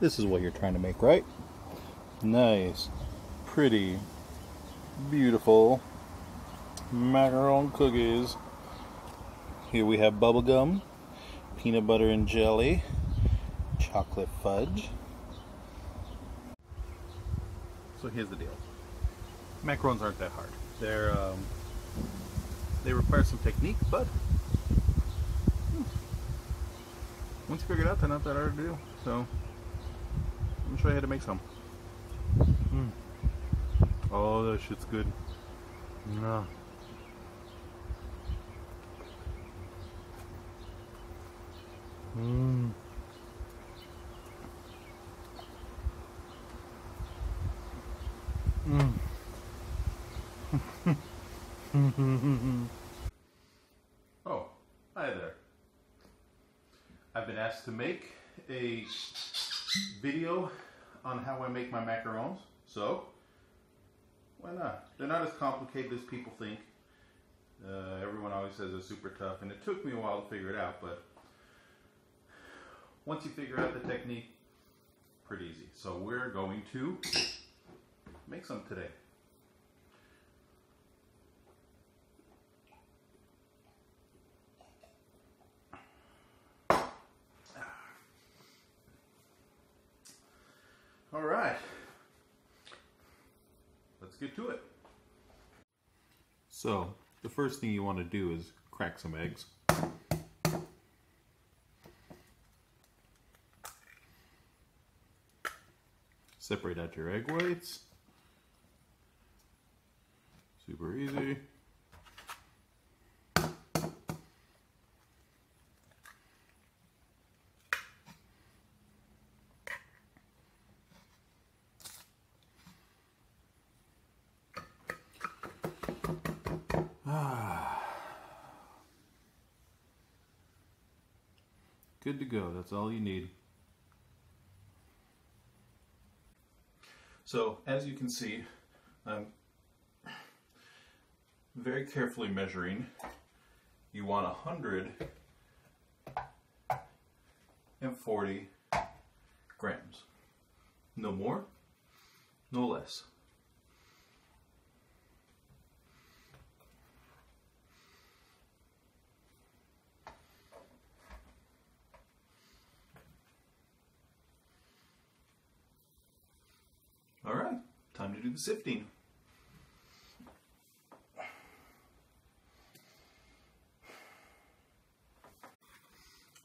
This is what you're trying to make, right? Nice, pretty, beautiful macaron cookies. Here we have bubblegum, peanut butter and jelly, chocolate fudge. So here's the deal. Macarons aren't that hard. They're um, they require some technique, but hmm, once you figure it out, they're not that hard to do. So Gonna show you how to make some. Mm. Oh, that shit's good. Yeah. Mmm. Mm. oh, hi there. I've been asked to make a video on how I make my macarons, so why not? They're not as complicated as people think. Uh, everyone always says they're super tough, and it took me a while to figure it out, but once you figure out the technique, pretty easy. So we're going to make some today. All right, let's get to it. So, the first thing you want to do is crack some eggs. Separate out your egg whites. Super easy. Good to go. That's all you need. So, as you can see, I'm very carefully measuring. You want 140 grams. No more, no less. All right, time to do the sifting.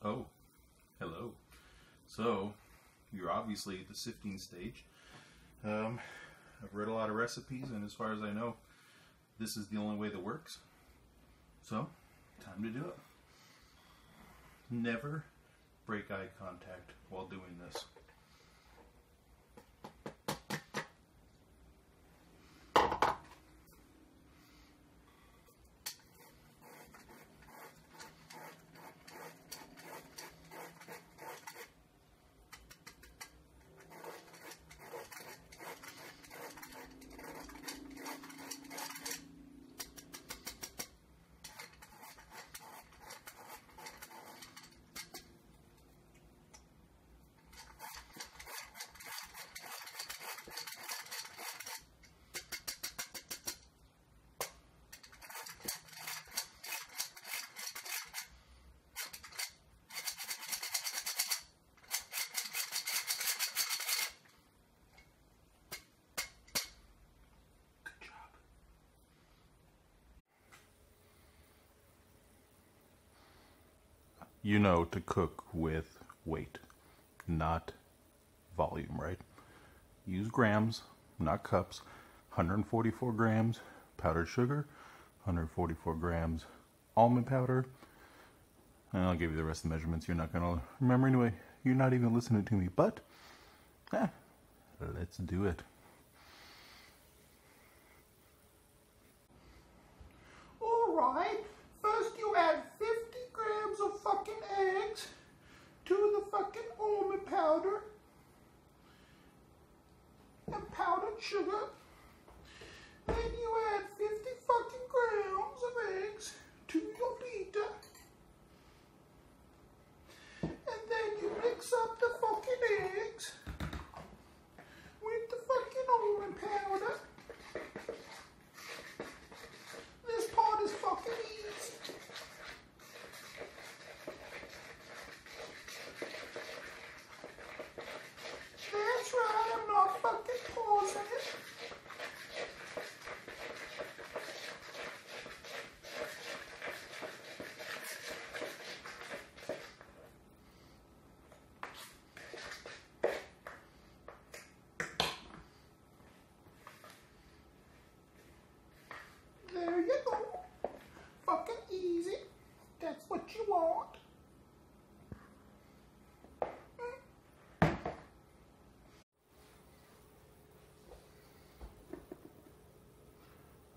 Oh, hello. So, you're obviously at the sifting stage. Um, I've read a lot of recipes, and as far as I know, this is the only way that works. So, time to do it. Never break eye contact while doing this. You know to cook with weight, not volume, right? Use grams, not cups. 144 grams powdered sugar, 144 grams almond powder, and I'll give you the rest of the measurements. You're not going to remember anyway. You're not even listening to me, but eh, let's do it. Alright, first you add 50 grams of fucking eggs to the fucking almond powder and powdered sugar. Then you add 50 fucking grams of eggs to your beater. And then you mix up the fucking eggs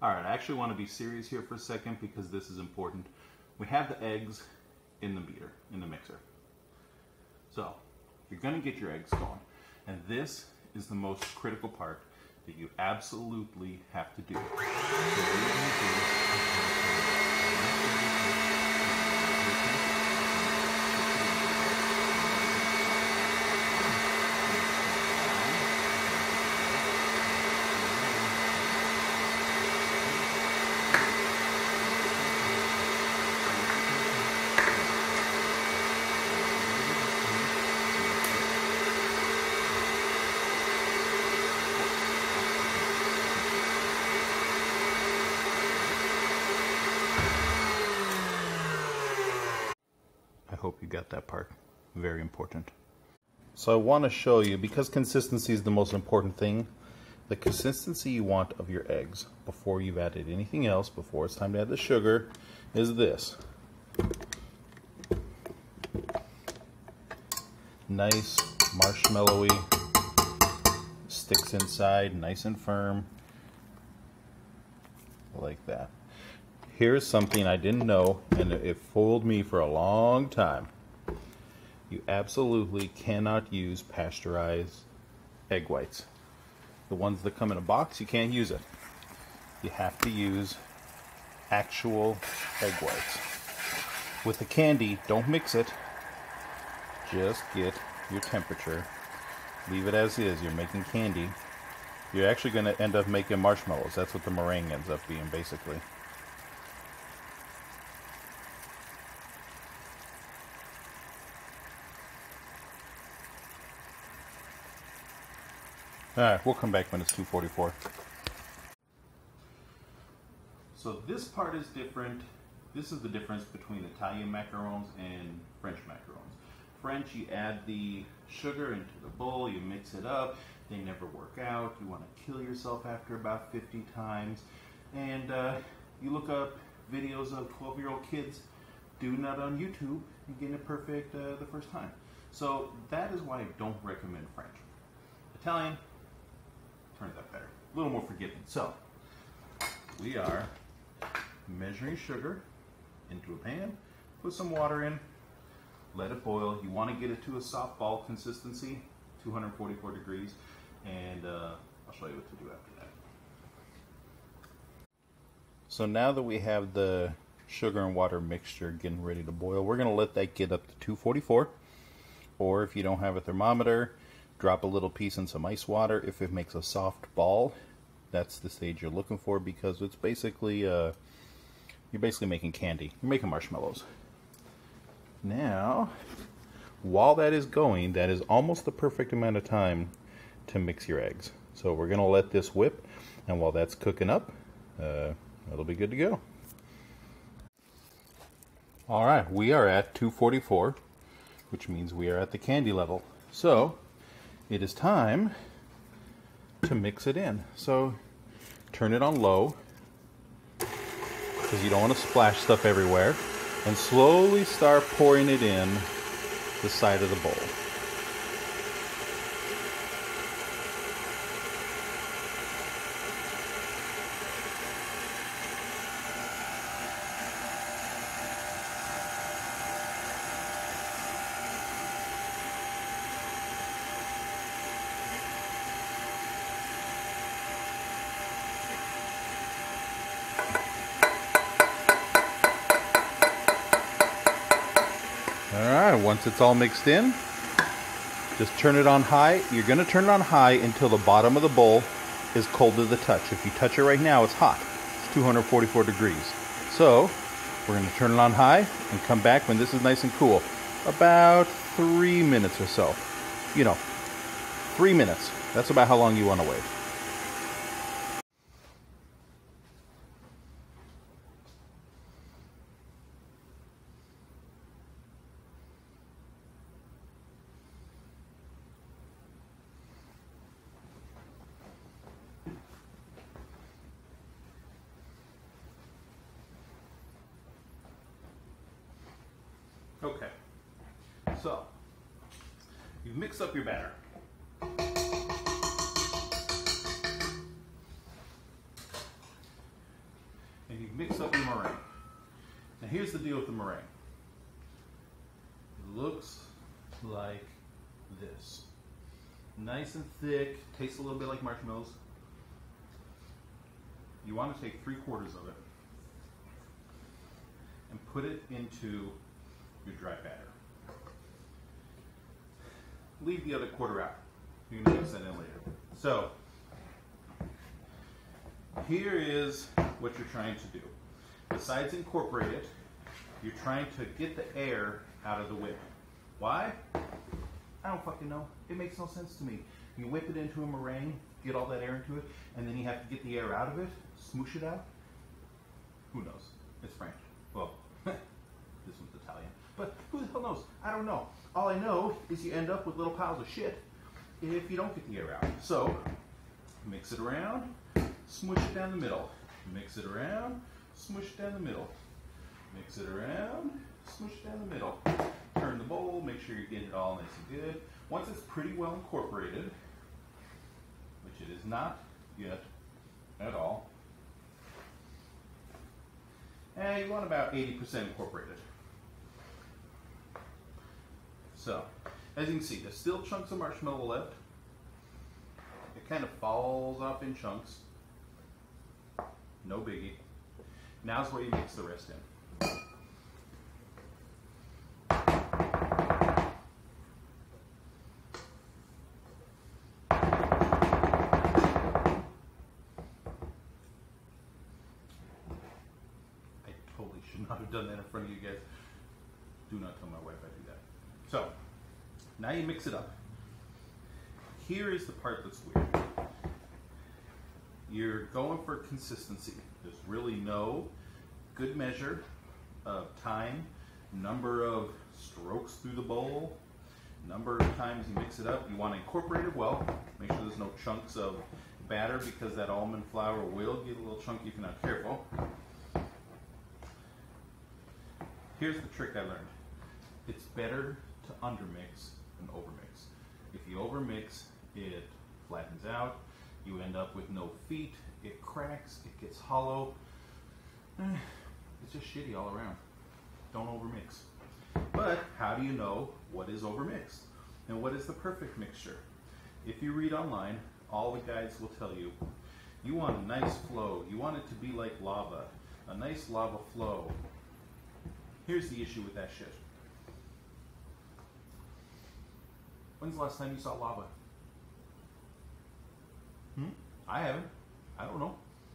All right, I actually want to be serious here for a second because this is important. We have the eggs in the beater, in the mixer. So, you're going to get your eggs going. And this is the most critical part that you absolutely have to do. So what you're gonna do I hope you got that part. Very important. So I want to show you, because consistency is the most important thing, the consistency you want of your eggs before you've added anything else, before it's time to add the sugar, is this. Nice, marshmallowy, sticks inside, nice and firm, like that here's something I didn't know, and it fooled me for a long time. You absolutely cannot use pasteurized egg whites. The ones that come in a box, you can't use it. You have to use actual egg whites. With the candy, don't mix it. Just get your temperature. Leave it as is. You're making candy. You're actually going to end up making marshmallows. That's what the meringue ends up being, basically. Alright, we'll come back when it's 244. So this part is different. This is the difference between Italian macarons and French macarons. French, you add the sugar into the bowl, you mix it up, they never work out, you want to kill yourself after about 50 times, and uh, you look up videos of 12 year old kids doing that on YouTube and getting it perfect uh, the first time. So that is why I don't recommend French. Italian, turns out better. A little more forgiving. So, we are measuring sugar into a pan, put some water in, let it boil. You want to get it to a soft ball consistency, 244 degrees, and uh, I'll show you what to do after that. So now that we have the sugar and water mixture getting ready to boil, we're going to let that get up to 244. Or if you don't have a thermometer, drop a little piece in some ice water. If it makes a soft ball that's the stage you're looking for because it's basically uh, you're basically making candy. You're making marshmallows. Now while that is going that is almost the perfect amount of time to mix your eggs. So we're gonna let this whip and while that's cooking up uh, it'll be good to go. All right we are at 244 which means we are at the candy level. So it is time to mix it in. So turn it on low because you don't want to splash stuff everywhere and slowly start pouring it in the side of the bowl. Once it's all mixed in, just turn it on high. You're going to turn it on high until the bottom of the bowl is cold to the touch. If you touch it right now, it's hot. It's 244 degrees. So we're going to turn it on high and come back when this is nice and cool. About three minutes or so. You know, three minutes. That's about how long you want to wait. Okay. So, you mix up your batter. And you mix up your meringue. Now here's the deal with the meringue. It looks like this. Nice and thick, tastes a little bit like marshmallows. You want to take three quarters of it and put it into your dry batter. Leave the other quarter out. You can mix that in later. So, here is what you're trying to do. Besides incorporate it, you're trying to get the air out of the whip. Why? I don't fucking know. It makes no sense to me. You whip it into a meringue, get all that air into it, and then you have to get the air out of it, smoosh it out. Who knows? It's French. Well, this one's Italian. But who the hell knows? I don't know. All I know is you end up with little piles of shit if you don't get the air out. So, mix it around, smush it down the middle. Mix it around, smush it down the middle. Mix it around, smush it down the middle. Turn the bowl, make sure you're getting it all nice and good. Once it's pretty well incorporated, which it is not yet at all, and you want about 80% incorporated. So, as you can see, there's still chunks of marshmallow left. It kind of falls off in chunks. No biggie. Now's where you mix the rest in. I totally should not have done that in front of you guys. Do not tell my wife I do that. So, now you mix it up. Here is the part that's weird. You're going for consistency. There's really no good measure of time, number of strokes through the bowl, number of times you mix it up. You want to incorporate it well. Make sure there's no chunks of batter because that almond flour will get a little chunky if you're not careful. Here's the trick I learned. It's better to undermix than overmix. If you overmix, it flattens out. You end up with no feet. It cracks. It gets hollow. It's just shitty all around. Don't overmix. But how do you know what is overmixed? And what is the perfect mixture? If you read online, all the guides will tell you you want a nice flow. You want it to be like lava. A nice lava flow. Here's the issue with that shit. When's the last time you saw lava? Hmm? I haven't. I don't know.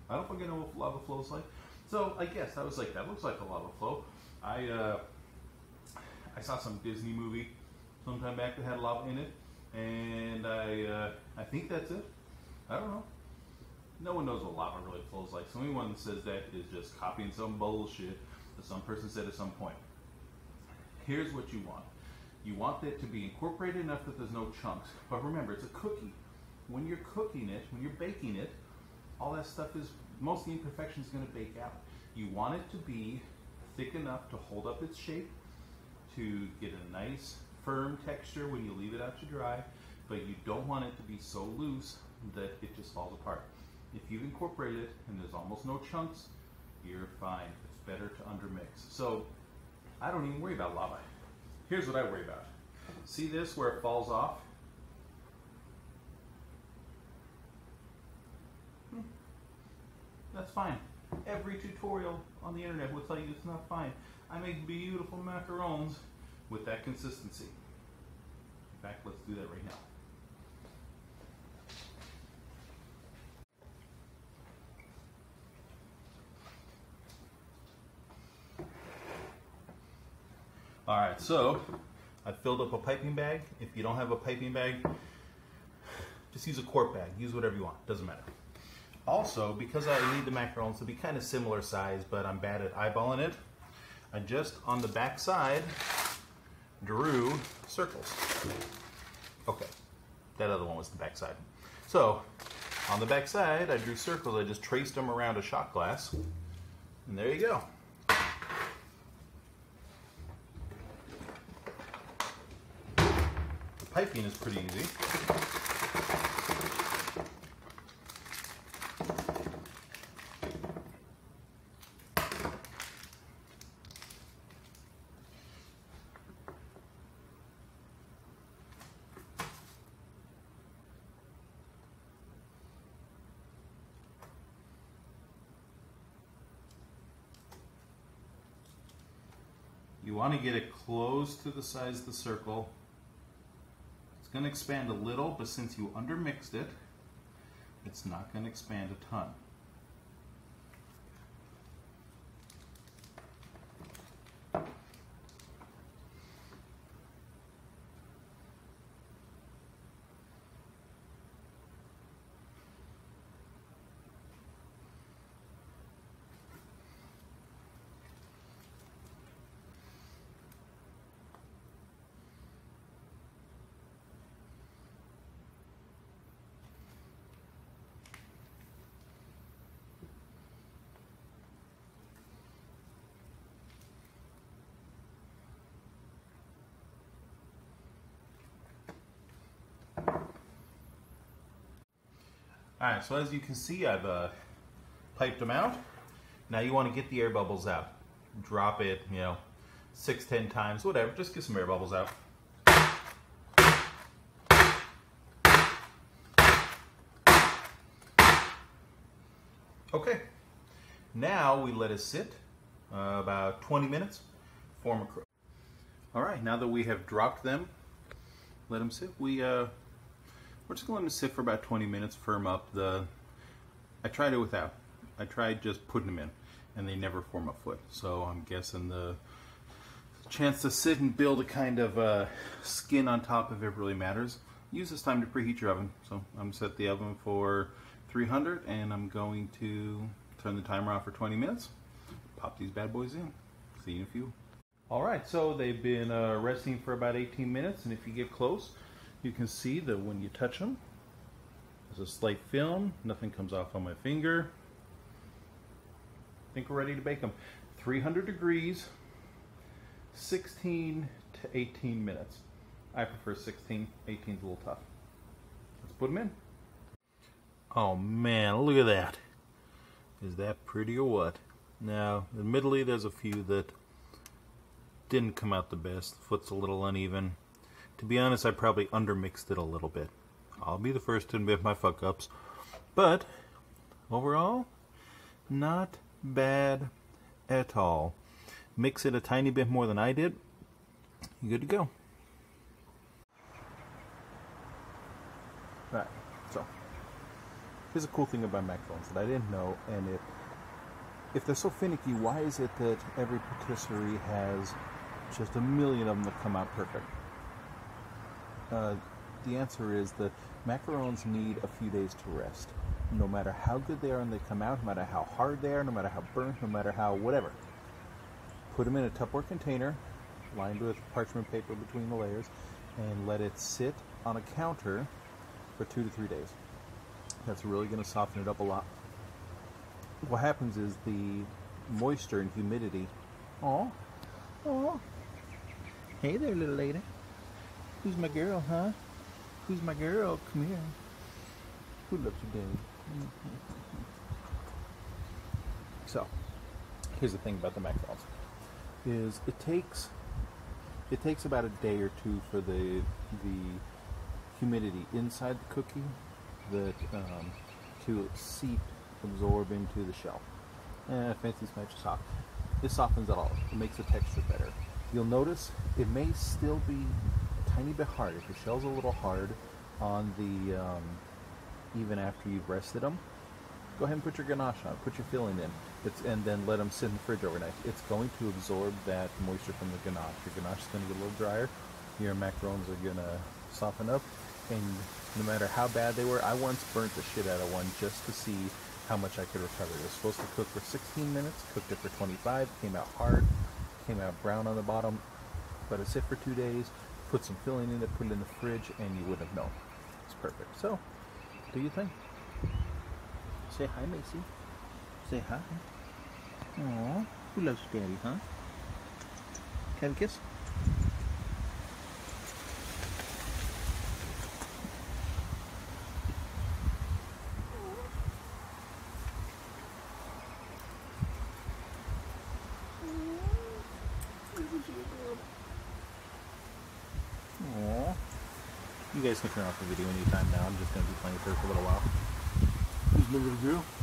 I don't fucking know what lava flows like. So I guess I was like, that looks like a lava flow. I uh, I saw some Disney movie sometime back that had lava in it, and I uh, I think that's it. I don't know. No one knows what lava really flows like. So anyone that says that is just copying some bullshit that some person said at some point. Here's what you want. You want it to be incorporated enough that there's no chunks. But remember, it's a cookie. When you're cooking it, when you're baking it, all that stuff is, most of the imperfection is going to bake out. You want it to be thick enough to hold up its shape, to get a nice firm texture when you leave it out to dry, but you don't want it to be so loose that it just falls apart. If you've incorporated it and there's almost no chunks, you're fine. It's better to undermix. So I don't even worry about lava. Here's what I worry about. See this where it falls off? Hmm. That's fine. Every tutorial on the internet will tell you it's not fine. I make beautiful macarons with that consistency. In fact, let's do that right now. All right, so I filled up a piping bag. If you don't have a piping bag, just use a quart bag. Use whatever you want. Doesn't matter. Also, because I need the macarons to be kind of similar size, but I'm bad at eyeballing it, I just on the back side drew circles. Okay, that other one was the back side. So, on the back side, I drew circles. I just traced them around a shot glass, and there you go. piping is pretty easy. You want to get it close to the size of the circle it's going to expand a little, but since you undermixed it, it's not going to expand a ton. Alright, so as you can see, I've uh, piped them out. Now you want to get the air bubbles out. Drop it, you know, six, ten times, whatever. Just get some air bubbles out. Okay, now we let it sit uh, about 20 minutes, form a. All right, now that we have dropped them, let them sit, we uh, we're just going to sit for about 20 minutes, firm up the... I tried it without. I tried just putting them in, and they never form a foot. So I'm guessing the chance to sit and build a kind of uh, skin on top of it really matters. Use this time to preheat your oven. So I'm set the oven for 300, and I'm going to turn the timer off for 20 minutes. Pop these bad boys in. See you in a few. All right, so they've been uh, resting for about 18 minutes, and if you get close, you can see that when you touch them, there's a slight film. Nothing comes off on my finger. I think we're ready to bake them. 300 degrees, 16 to 18 minutes. I prefer 16. 18 is a little tough. Let's put them in. Oh man, look at that. Is that pretty or what? Now, admittedly, there's a few that didn't come out the best. The foot's a little uneven. To be honest, I probably undermixed it a little bit. I'll be the first to admit my fuck ups. But overall, not bad at all. Mix it a tiny bit more than I did. You're good to go. Right, so here's a cool thing about macarons that I didn't know, and it if they're so finicky, why is it that every patisserie has just a million of them that come out perfect? Uh, the answer is that macarons need a few days to rest. No matter how good they are when they come out, no matter how hard they are, no matter how burnt, no matter how whatever. Put them in a Tupperware container, lined with parchment paper between the layers, and let it sit on a counter for two to three days. That's really going to soften it up a lot. What happens is the moisture and humidity. Oh, oh. Hey there, little lady. Who's my girl, huh? Who's my girl? Come here. Who loves you, daddy? So, here's the thing about the macarons: is it takes it takes about a day or two for the the humidity inside the cookie that um, to seep absorb into the shell. Eh, fancy smash soft. It softens it all. It makes the texture better. You'll notice it may still be tiny bit hard. If the shell's a little hard on the, um, even after you've rested them, go ahead and put your ganache on, put your filling in, it's, and then let them sit in the fridge overnight. It's going to absorb that moisture from the ganache. Your ganache is going to get a little drier. Your macarons are going to soften up. And no matter how bad they were, I once burnt the shit out of one just to see how much I could recover. It was supposed to cook for 16 minutes, cooked it for 25, came out hard, came out brown on the bottom, let it sit for two days, put some filling in it, put it in the fridge, and you wouldn't have known. It's perfect. So, do you think? Say hi, Macy. Say hi. Aww, who loves daddy, huh? Can a kiss? You guys can turn off the video anytime now. I'm just going to be playing with for a little while. Who's my little girl?